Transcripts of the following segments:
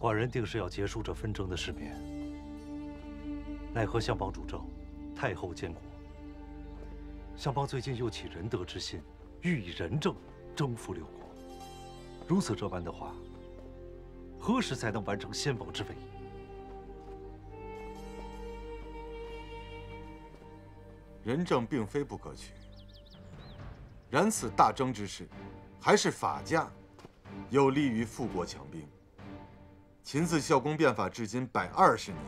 寡人定是要结束这纷争的世面，奈何相邦主政，太后监国。相邦最近又起仁德之心，欲以仁政征服六国。如此这般的话，何时才能完成先王之位？仁政并非不可取，然此大征之事，还是法家有利于富国强兵。秦自孝公变法至今百二十年，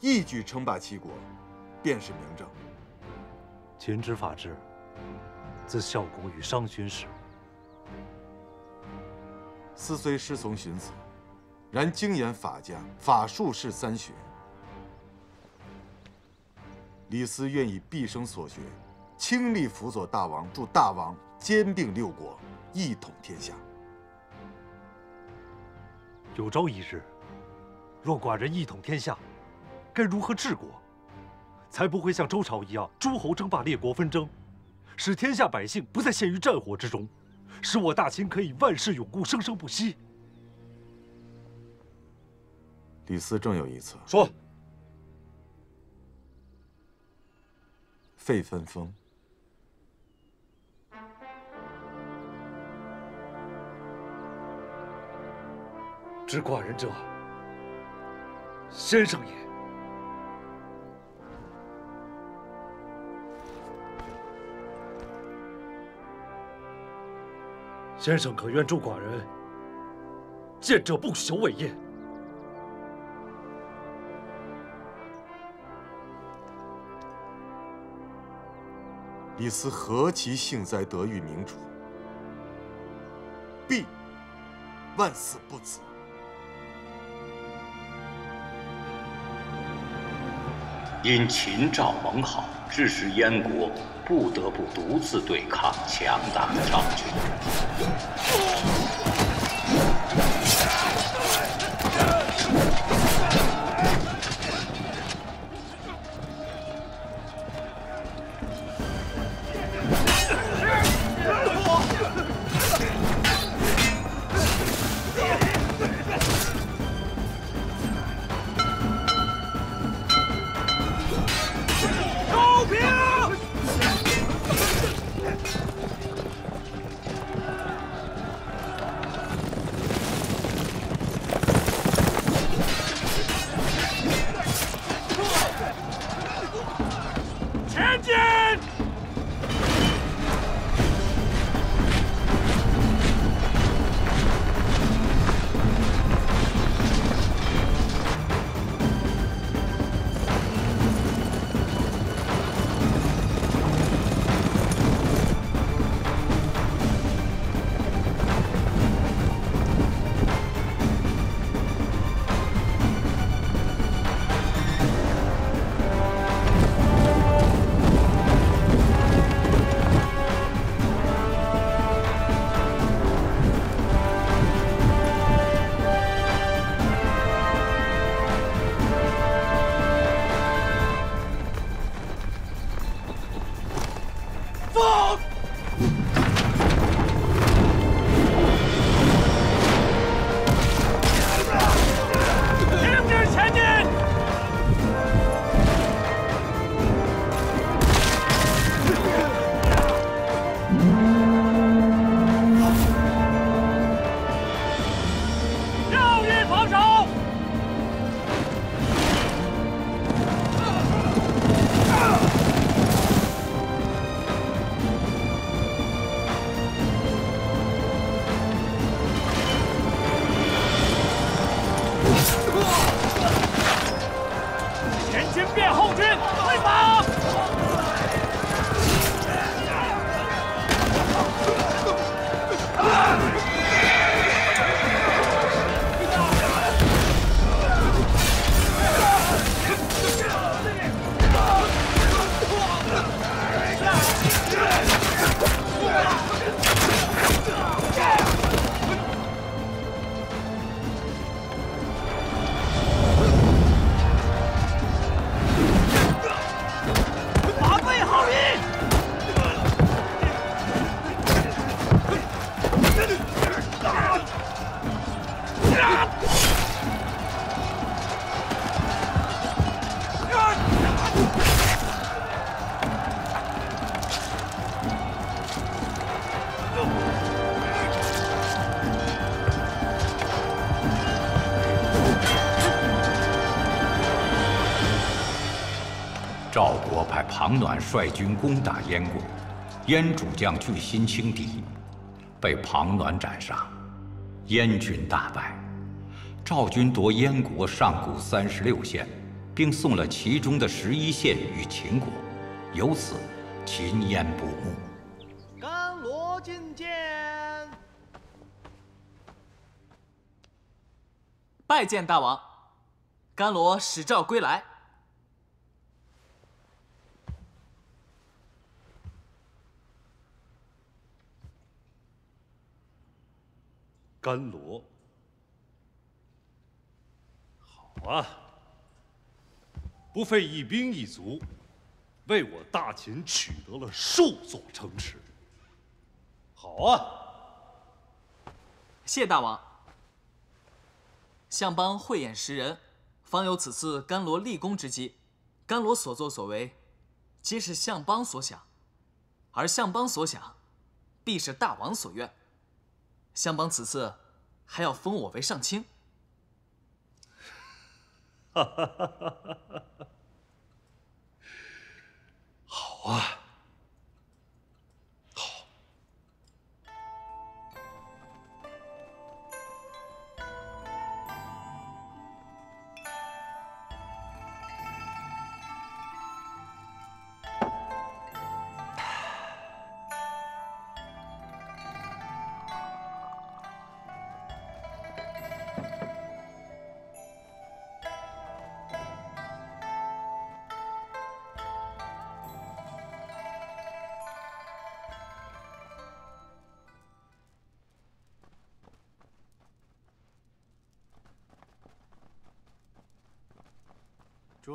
一举称霸七国，便是明证。秦之法治，自孝公与商勋时。斯虽师从荀子，然精研法家，法术是三学。李斯愿以毕生所学，倾力辅佐大王，助大王兼并六国，一统天下。有朝一日，若寡人一统天下，该如何治国，才不会像周朝一样，诸侯争霸，列国纷争，使天下百姓不再陷于战火之中，使我大秦可以万世永固，生生不息？李斯正有一策。说。废分封，知寡人者，先生也。先生可愿助寡人，见者不朽伟业？李斯何其幸哉，得遇明主，必万死不辞。因秦赵盟好，致使燕国不得不独自对抗强大的赵军。庞暖率军攻打燕国，燕主将巨心轻敌，被庞暖斩杀，燕军大败。赵军夺燕国上古三十六县，并送了其中的十一县与秦国，由此秦燕不睦。甘罗觐见，拜见大王。甘罗使诏归来。甘罗，好啊！不费一兵一卒，为我大秦取得了数座城池。好啊！谢大王。相邦慧眼识人，方有此次甘罗立功之机。甘罗所作所为，皆是相邦所想，而相邦所想，必是大王所愿。相邦此次还要封我为上卿。好啊！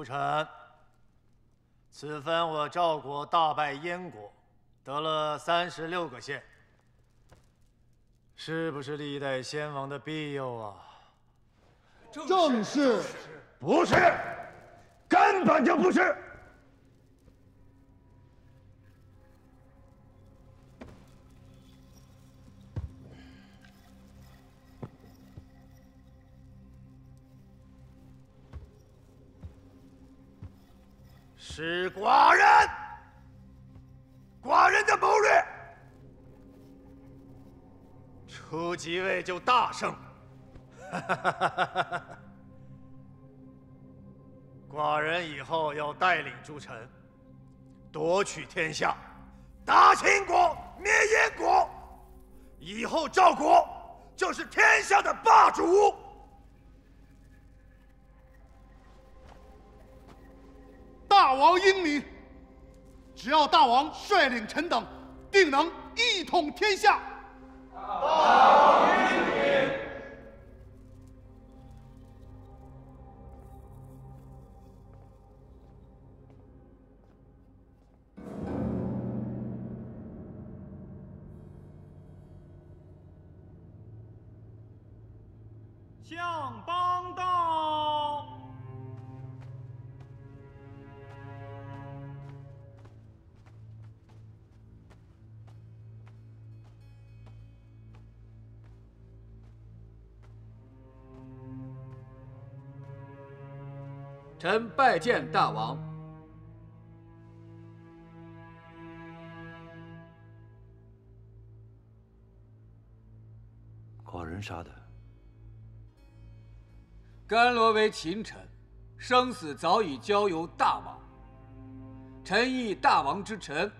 诸臣，此番我赵国大败燕国，得了三十六个县，是不是历代先王的庇佑啊？正是，不是，根本就不是。是寡人，寡人的谋略，初即位就大胜，寡人以后要带领诸臣夺取天下，打秦国，灭燕国，以后赵国就是天下的霸主。大王英明，只要大王率领臣等，定能一统天下。臣拜见大王。寡人杀的。甘罗为秦臣，生死早已交由大王。臣亦大王之臣，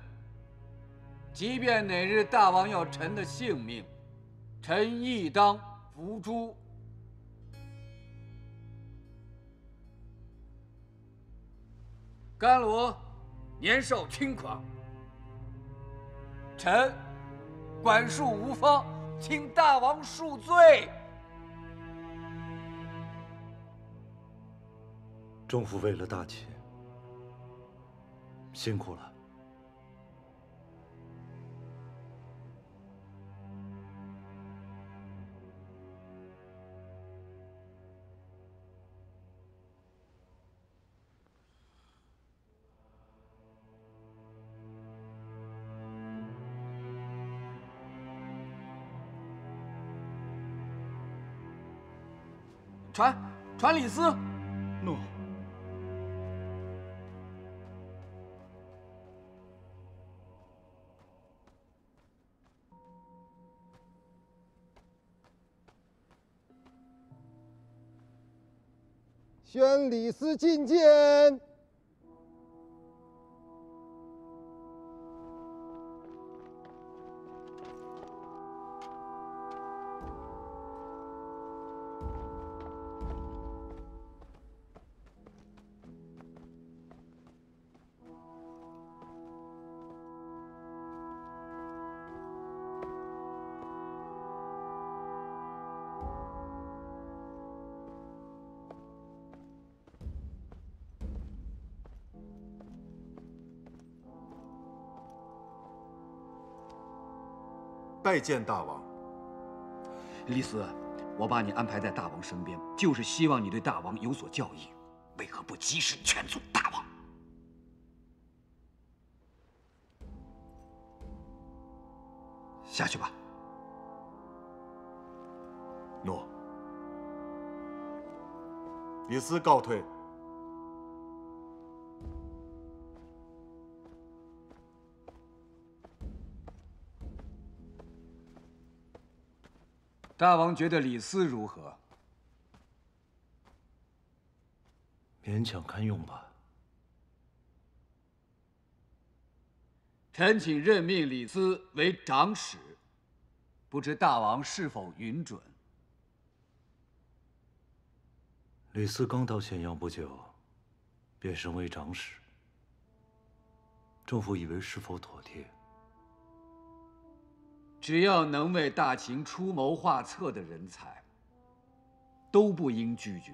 即便哪日大王要臣的性命，臣亦当伏诛。甘罗年少轻狂，臣管束无方，请大王恕罪。仲父为了大秦，辛苦了。传传李斯。诺。宣李斯觐见。拜见大王。李斯，我把你安排在大王身边，就是希望你对大王有所教益。为何不及时劝阻大王？下去吧。诺。李斯告退。大王觉得李斯如何？勉强堪用吧。臣请任命李斯为长史，不知大王是否允准？李斯刚到咸阳不久，便升为长史，政府以为是否妥帖？只要能为大秦出谋划策的人才，都不应拒绝。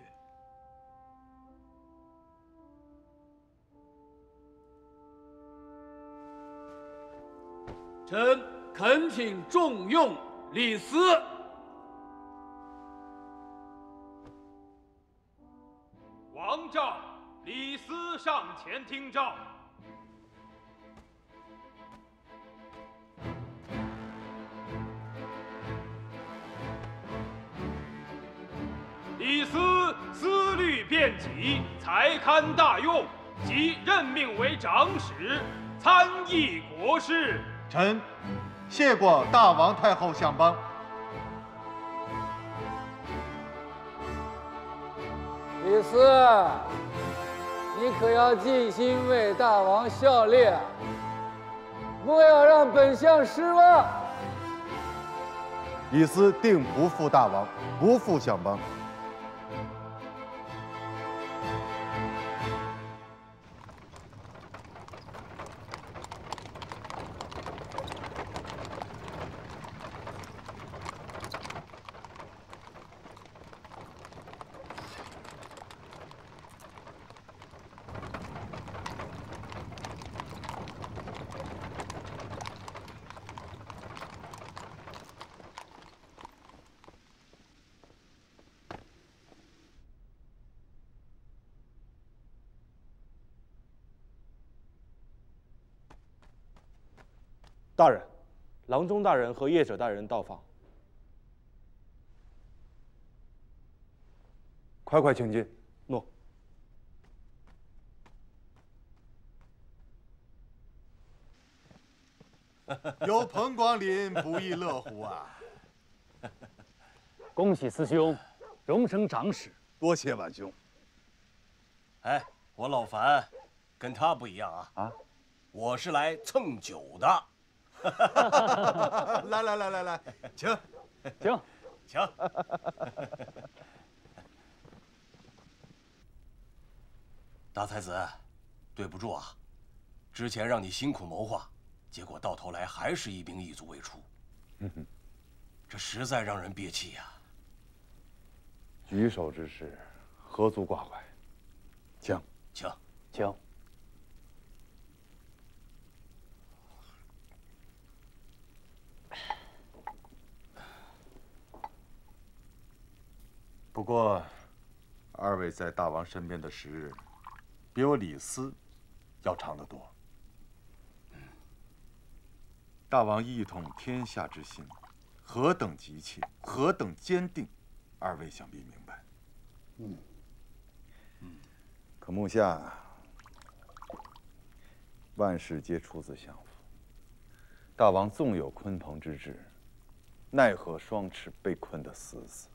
臣恳请重用李斯。王召，李斯上前听诏。李斯思虑遍己，才堪大用，即任命为长史，参议国事。臣谢过大王太后相邦。李斯，你可要尽心为大王效力，莫要让本相失望。李斯定不负大王，不负相邦。大人，郎中大人和业者大人到访，快快请进。诺。有朋光临，不亦乐乎啊！恭喜师兄，荣升长史。多谢晚兄。哎，我老樊，跟他不一样啊！啊，我是来蹭酒的。来来来来来，请，请，请。大才子，对不住啊，之前让你辛苦谋划，结果到头来还是一兵一卒未出，这实在让人憋气呀。举手之事，何足挂怀，请，请，请。不过，二位在大王身边的时日，比我李斯要长得多。大王一统天下之心，何等急切，何等坚定，二位想必明白。嗯，可目下，万事皆出自相府。大王纵有鲲鹏之志，奈何双翅被困得死死？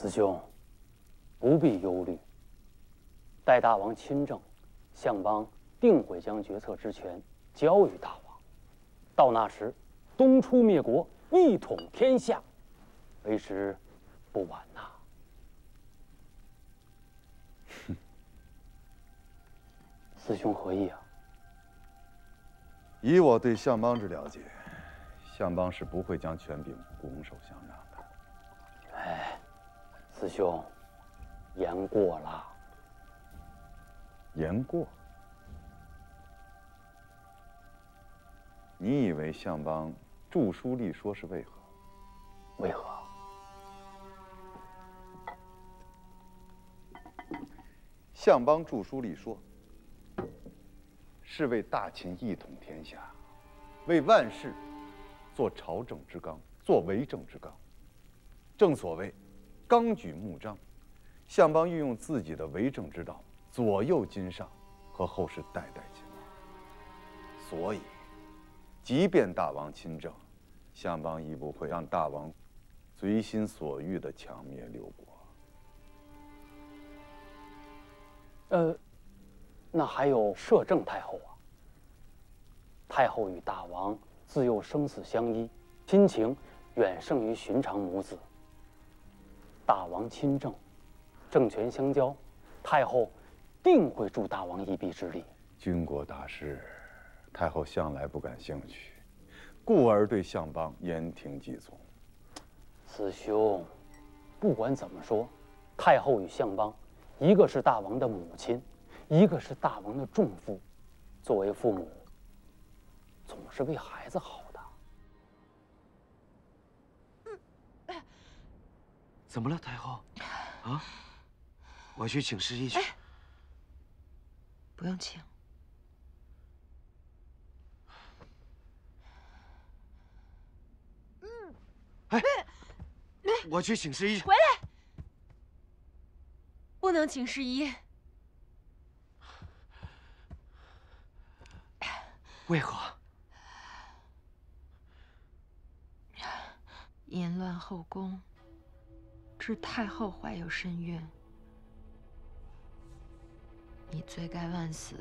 师兄，不必忧虑。待大王亲政，相邦定会将决策之权交予大王。到那时，东出灭国，一统天下，为时不晚呐。哼，师兄何意啊？以我对相邦之了解，相邦是不会将权柄拱手相让的。哎，师兄，言过了。言过？你以为相邦著书立说是为何？为何？相邦著书立说，是为大秦一统天下，为万世做朝政之纲，做为政之纲。正所谓，纲举目张。相邦运用自己的为政之道，左右今上和后世代代秦王。所以，即便大王亲政，相邦亦不会让大王随心所欲的强灭六国。呃，那还有摄政太后啊。太后与大王自幼生死相依，亲情远胜于寻常母子。大王亲政，政权相交，太后定会助大王一臂之力。军国大事，太后向来不感兴趣，故而对相邦言听计从。子兄，不管怎么说，太后与相邦。一个是大王的母亲，一个是大王的重父。作为父母，总是为孩子好怎么了，太后？啊？我去请侍医去。不用请。嗯哎，我去请侍医去。回来。不能请侍医。为何？淫乱后宫，是太后怀有身孕，你罪该万死。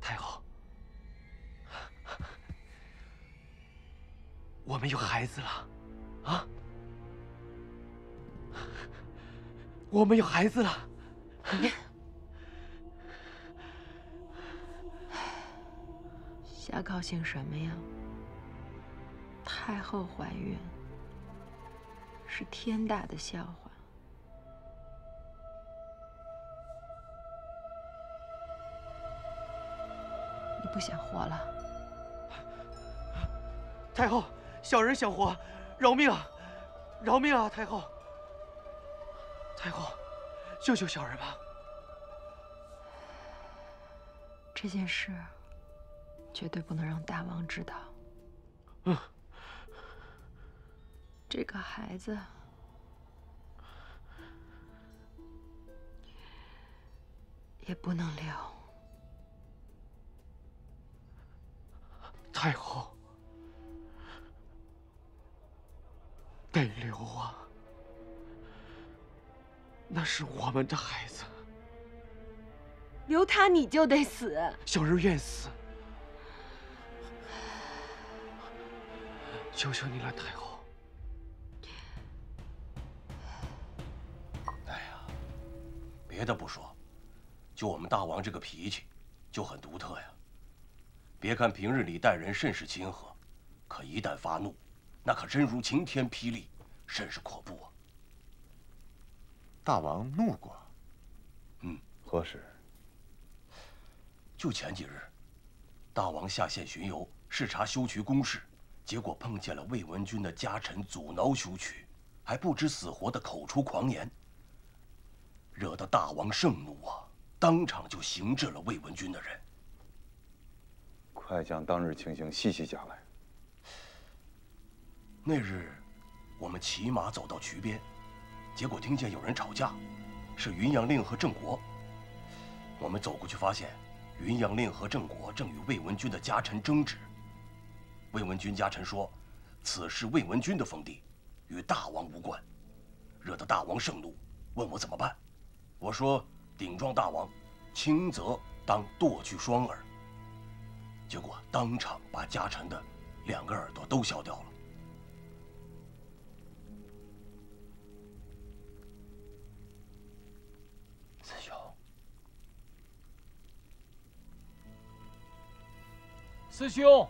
太后。我们有孩子了，啊！我们有孩子了。高兴什么呀？太后怀孕是天大的笑话。你不想活了？太后。小人想活，饶命啊！饶命啊！太后，太后，救救小人吧！这件事绝对不能让大王知道。嗯。这个孩子也不能留。太后。得留啊！那是我们的孩子，留他你就得死。小人愿死，求求你了，太后。哎呀，别的不说，就我们大王这个脾气，就很独特呀。别看平日里待人甚是亲和，可一旦发怒。那可真如晴天霹雳，甚是恐怖啊！大王怒过？嗯，何时？就前几日，大王下县巡游，视察修渠工事，结果碰见了魏文君的家臣阻挠修渠，还不知死活的口出狂言，惹得大王盛怒啊！当场就刑治了魏文君的人。快将当日情形细细讲来。那日，我们骑马走到渠边，结果听见有人吵架，是云阳令和郑国。我们走过去，发现云阳令和郑国正与魏文君的家臣争执。魏文君家臣说，此是魏文君的封地，与大王无关，惹得大王盛怒，问我怎么办。我说顶撞大王，轻则当剁去双耳。结果当场把家臣的两个耳朵都削掉了。师兄，师兄，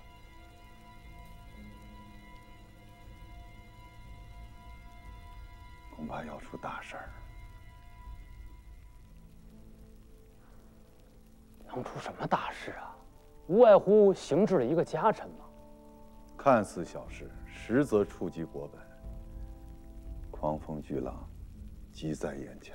怕要出大事儿。能出什么大事啊？无外乎行至了一个家臣嘛。看似小事，实则触及国本。狂风巨浪，即在眼前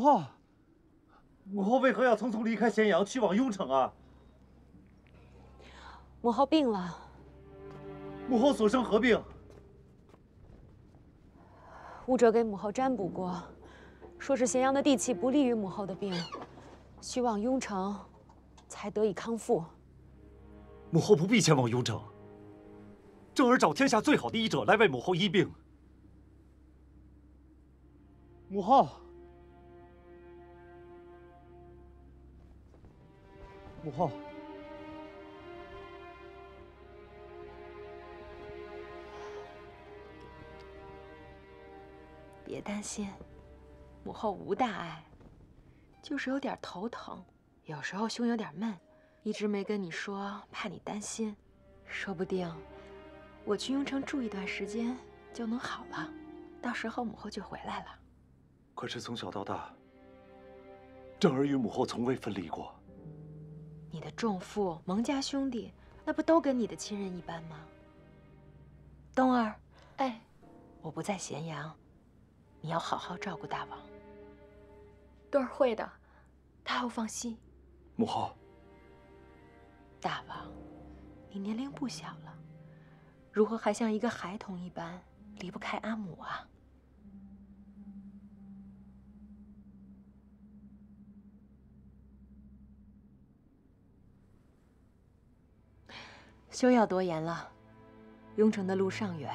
母后，母后为何要匆匆离开咸阳，去往雍城啊？母后病了，母后所生何病？武者给母后占卜过，说是咸阳的地气不利于母后的病，需往雍城才得以康复。母后不必前往雍城，正儿找天下最好的医者来为母后医病。母后，母后，别担心，母后无大碍，就是有点头疼，有时候胸有点闷，一直没跟你说，怕你担心。说不定我去雍城住一段时间就能好了，到时候母后就回来了。可是从小到大，正儿与母后从未分离过。你的重父、蒙家兄弟，那不都跟你的亲人一般吗？冬儿，哎，我不在咸阳，你要好好照顾大王。冬儿会的，太后放心。母后，大王，你年龄不小了，如何还像一个孩童一般离不开阿母啊？休要多言了，雍城的路尚远，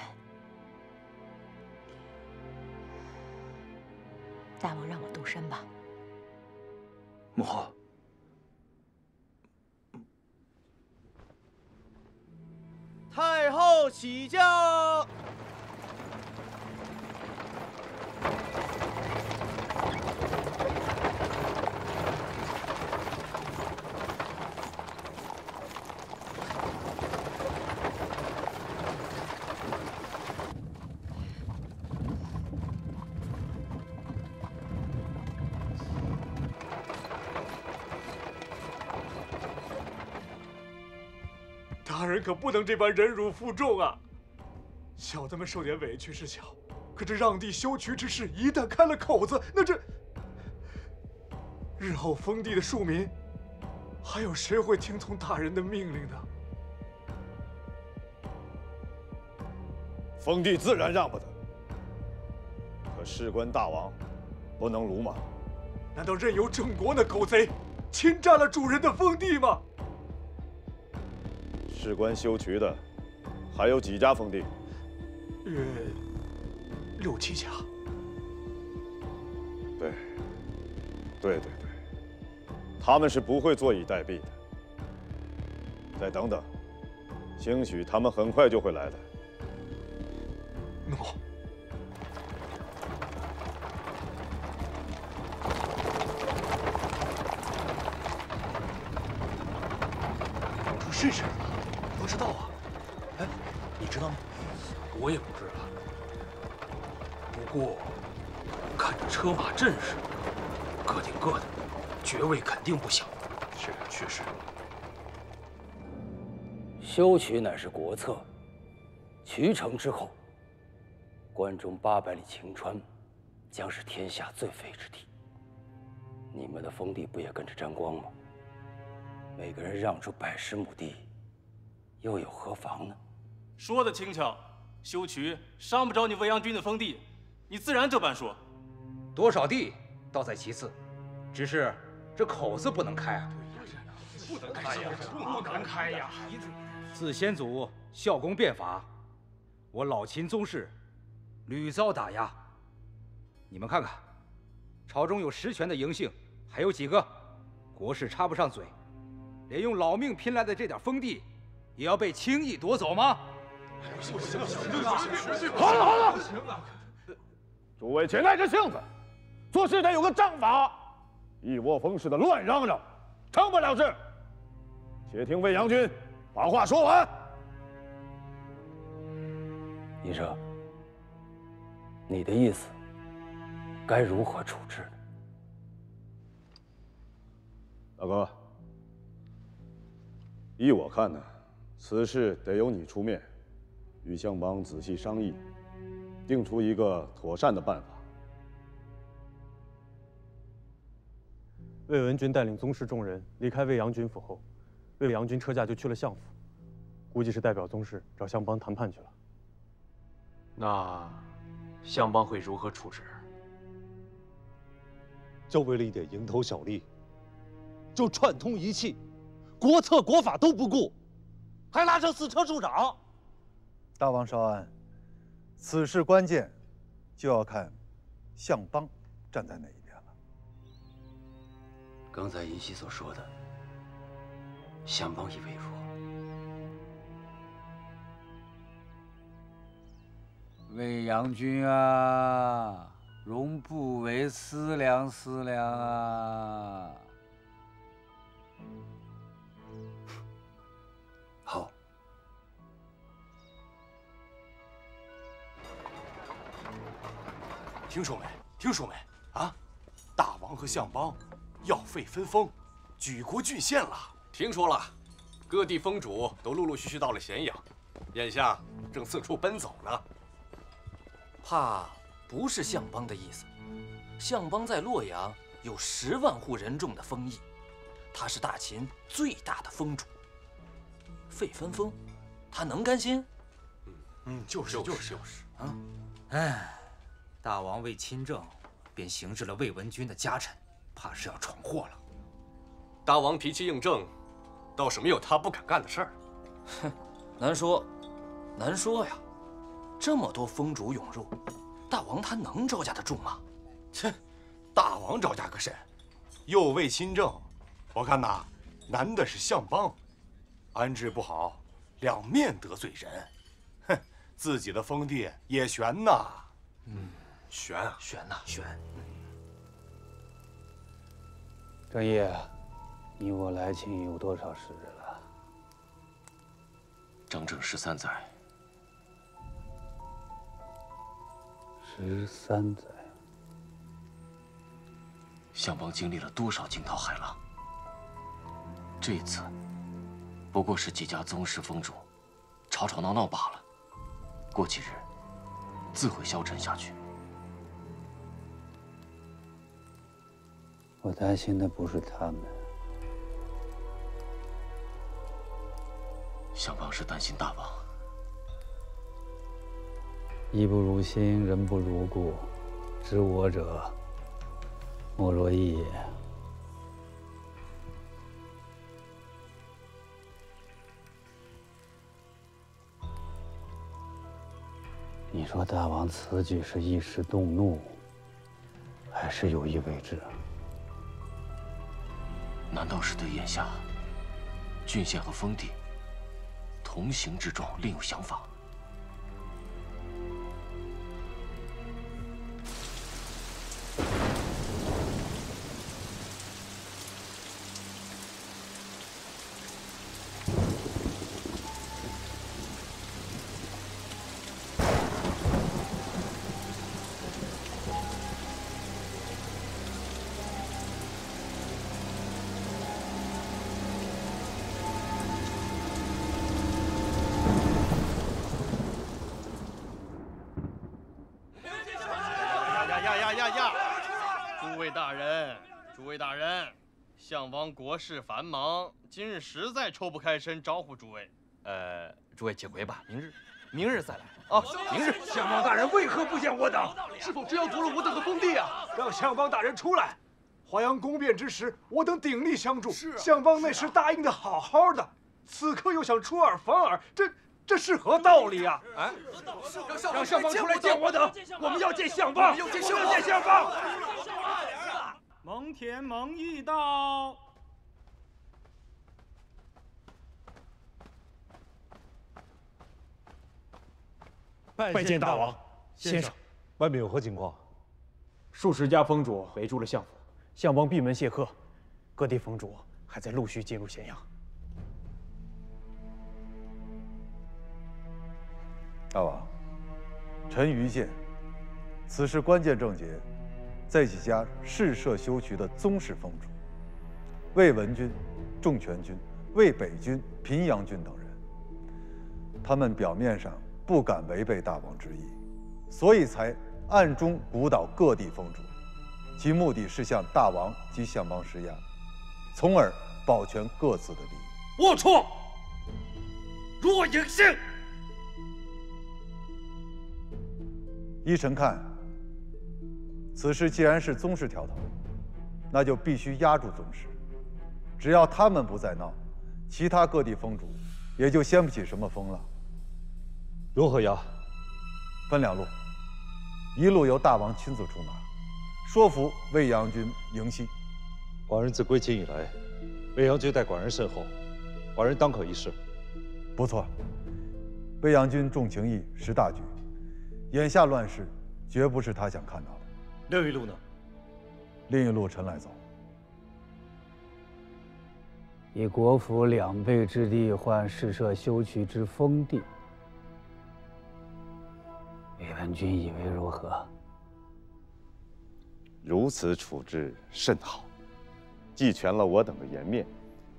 大王让我动身吧。母后，太后起驾。大人可不能这般忍辱负重啊！小的们受点委屈是小，可这让地修渠之事一旦开了口子，那这日后封地的庶民，还有谁会听从大人的命令呢？封地自然让不得，可事关大王，不能鲁莽。难道任由郑国那狗贼侵占了主人的封地吗？事关修渠的，还有几家封地？呃六七家。对，对对对，他们是不会坐以待毙的。再等等，兴许他们很快就会来的。修渠乃是国策，渠成之后，关中八百里秦川，将是天下最肥之地。你们的封地不也跟着沾光吗？每个人让出百十亩地，又有何妨呢？说的轻巧，修渠伤不着你未央军的封地，你自然这般说。多少地倒在其次，只是这口子不能开啊！不能开呀，不能开呀！自先祖孝公变法，我老秦宗室屡遭打压。你们看看，朝中有实权的嬴姓还有几个？国事插不上嘴，连用老命拼来的这点封地，也要被轻易夺走吗？好了好了，诸位且耐着性子，做事得有个章法，一窝蜂似的乱嚷嚷，成不了事。且听魏阳君把话说完。医生，你的意思该如何处置呢？大哥，依我看呢，此事得由你出面，与相邦仔细商议，定出一个妥善的办法。魏文君带领宗室众人离开魏阳军府后，魏阳军车驾就去了相府，估计是代表宗室找相邦谈判去了。那相邦会如何处置？就为了一点蝇头小利，就串通一气，国策国法都不顾，还拉上四车助长。大王稍安，此事关键，就要看相邦站在哪一边了。刚才银溪所说的，相邦以为如何？魏阳君啊，容不为思量思量啊。好。听说没？听说没？啊，大王和相邦要废分封，举国郡县了。听说了，各地封主都陆陆续续到了咸阳，眼下正四处奔走呢。怕不是相邦的意思。相邦在洛阳有十万户人众的封邑，他是大秦最大的封主。废分封，他能甘心？嗯，就是就是就是啊！哎，大王为亲政，便行至了魏文君的家臣，怕是要闯祸了。大王脾气硬正，倒是没有他不敢干的事儿。哼，难说，难说呀。这么多风主涌入，大王他能招架得住吗？切，大王招架个甚？右卫亲政，我看呐，难的是相邦，安置不好，两面得罪人。哼，自己的封地也悬呐。嗯，悬啊，悬呐，悬。郑业，你我来秦有多少时日了？整整十三载。十三载，相邦经历了多少惊涛骇浪？这次不过是几家宗室封主吵吵闹闹罢了，过几日自会消沉下去。我担心的不是他们，相邦是担心大王。衣不如新，人不如故，知我者莫若义也。你说大王此举是一时动怒，还是有意为之？难道是对眼下郡县和封地同行之中另有想法？大人，诸位大人，相邦国事繁忙，今日实在抽不开身招呼诸位。呃，诸位请回吧，明日，明日再来啊！明日，相邦大人为何不见我等？是否只要夺了我等的封地啊？让相邦大人出来！华阳宫变之时，我等鼎力相助。是相邦那时答应的好好的，此刻又想出尔反尔，这这是何道理啊？哎，让相邦出来见我等！我们要见相邦！我们要见相邦！蒙恬、蒙毅到。拜见大王，先生。外面有何情况？数十家封主围住了相府，相邦闭门谢客，各地封主还在陆续进入咸阳。大王，臣愚见，此事关键症结在几家士社修渠的宗室封主，魏文君、重全君、魏北君、平阳君等人。他们表面上。不敢违背大王之意，所以才暗中鼓捣各地封主，其目的是向大王及相邦施压，从而保全各自的利益。龌龊！若隐性！依臣看，此事既然是宗室挑头，那就必须压住宗室。只要他们不再闹，其他各地封主也就掀不起什么风了。如何压？分两路，一路由大王亲自出马，说服魏阳君迎西。寡人自归秦以来，魏阳君待寡人甚厚，寡人当可一试。不错，魏阳君重情义，识大局，眼下乱世绝不是他想看到的。另一路呢？另一路，臣来走。以国府两倍之地换试射修渠之封地。魏文君以为如何？如此处置甚好，既全了我等的颜面，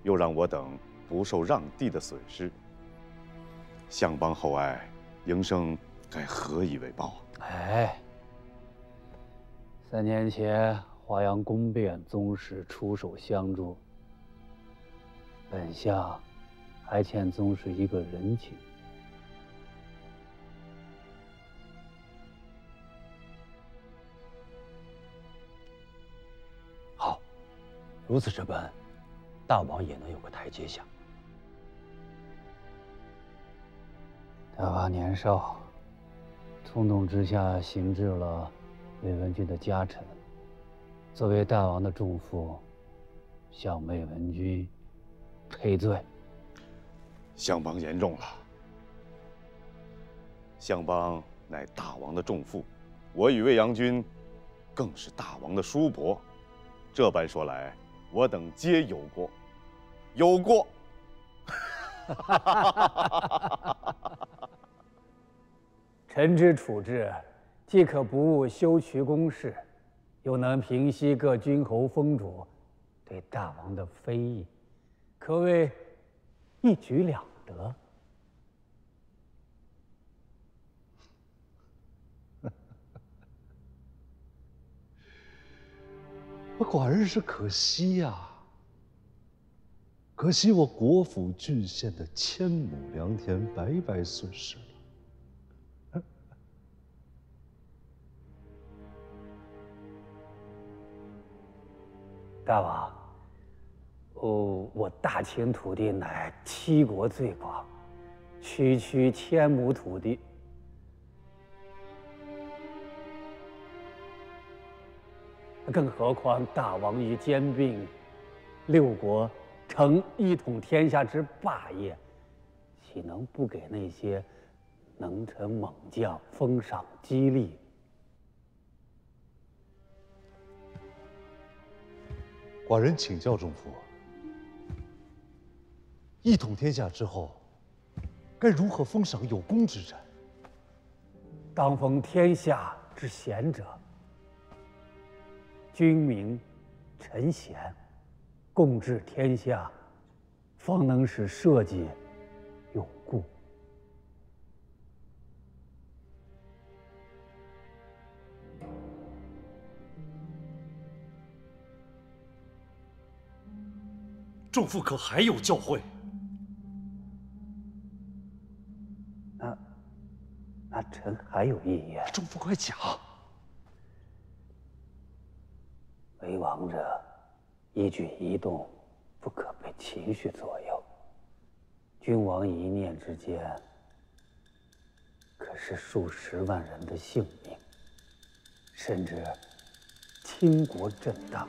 又让我等不受让地的损失。相邦厚爱，营生该何以为报啊？哎，三年前华阳宫变，宗室出手相助，本相还欠宗室一个人情。好如此这般，大王也能有个台阶下。大王年少，冲动之下行至了魏文君的家臣。作为大王的重负，向魏文君赔罪。相邦言重了。相邦乃大王的重负，我与魏阳君更是大王的叔伯。这般说来。我等皆有过，有过。臣之处置，既可不误修渠公事，又能平息各君侯封主对大王的非议，可谓一举两得。我寡人是可惜呀，可惜我国府郡县的千亩良田白白损失了。大王，哦，我大秦土地乃七国最广，区区千亩土地。更何况大王于兼并六国，成一统天下之霸业，岂能不给那些能臣猛将封赏激励？寡人请教中父，一统天下之后，该如何封赏有功之臣？当封天下之贤者。君明臣贤，共治天下，方能使社稷仲父可还有教诲？那那臣还有一言。仲父快讲。为王者，一举一动不可被情绪左右。君王一念之间，可是数十万人的性命，甚至倾国震荡。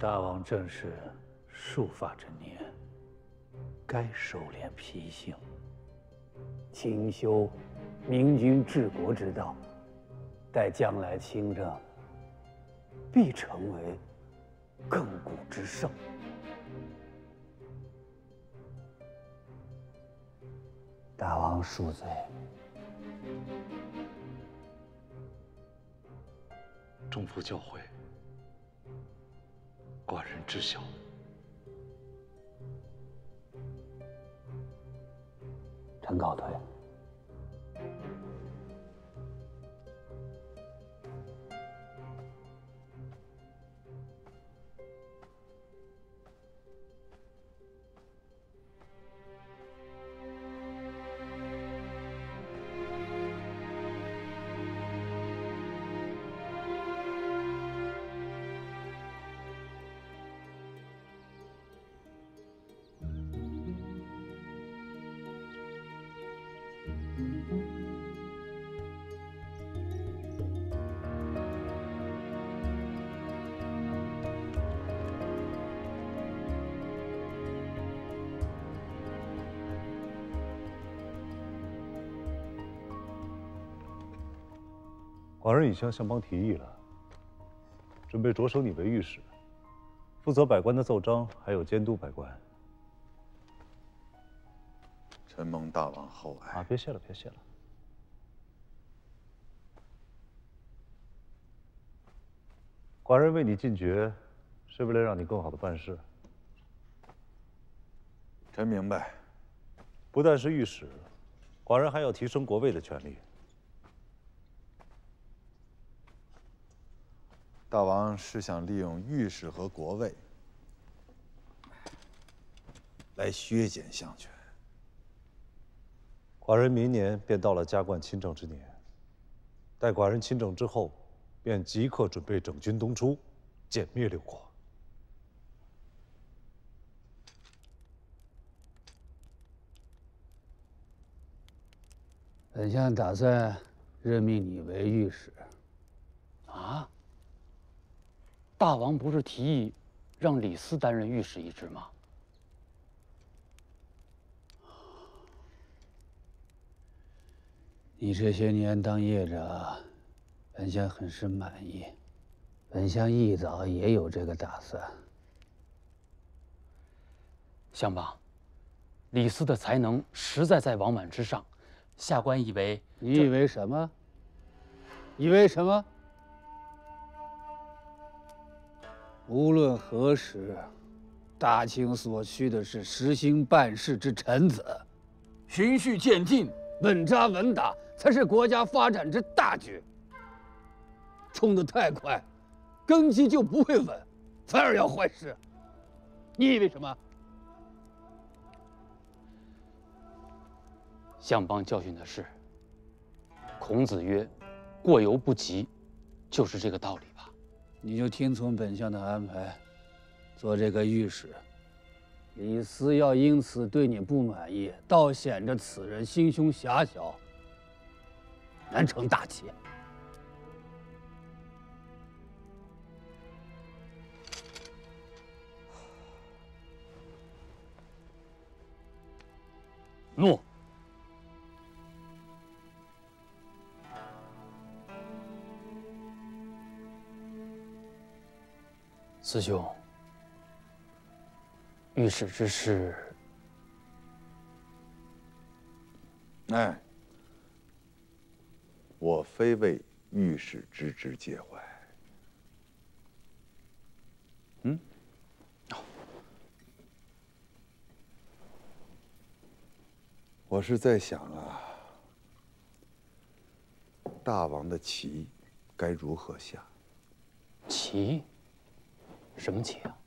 大王正是束发之年，该收敛脾性，清修明君治国之道。待将来亲政，必成为亘古之圣。大王恕罪，众父教诲，寡人知晓。臣告退。寡人已向相邦提议了，准备着手你为御史，负责百官的奏章，还有监督百官。承蒙大王厚爱啊！别谢了，别谢了。寡人为你进爵，是为了让你更好的办事。臣明白。不但是御史，寡人还要提升国位的权利。大王是想利用御史和国位来削减相权。寡人明年便到了加冠亲政之年，待寡人亲政之后，便即刻准备整军东出，歼灭六国。本相打算任命你为御史。啊？大王不是提议让李斯担任御史一职吗？你这些年当业者，本相很是满意。本相一早也有这个打算。相邦，李斯的才能实在在王满之上，下官以为。你以为什么？以为什么？无论何时，大清所需的是实心办事之臣子，循序渐进，稳扎稳打。才是国家发展之大局。冲得太快，根基就不会稳，反而要坏事。你以为什么？相邦教训的是，孔子曰：“过犹不及”，就是这个道理？你就听从本相的安排，做这个御史。李斯要因此对你不满意，倒显着此人心胸狭小。难成大器。诺。师兄，御史之事，哎。我非为御史之职介怀。嗯，我是在想啊，大王的棋该如何下？棋，什么棋啊？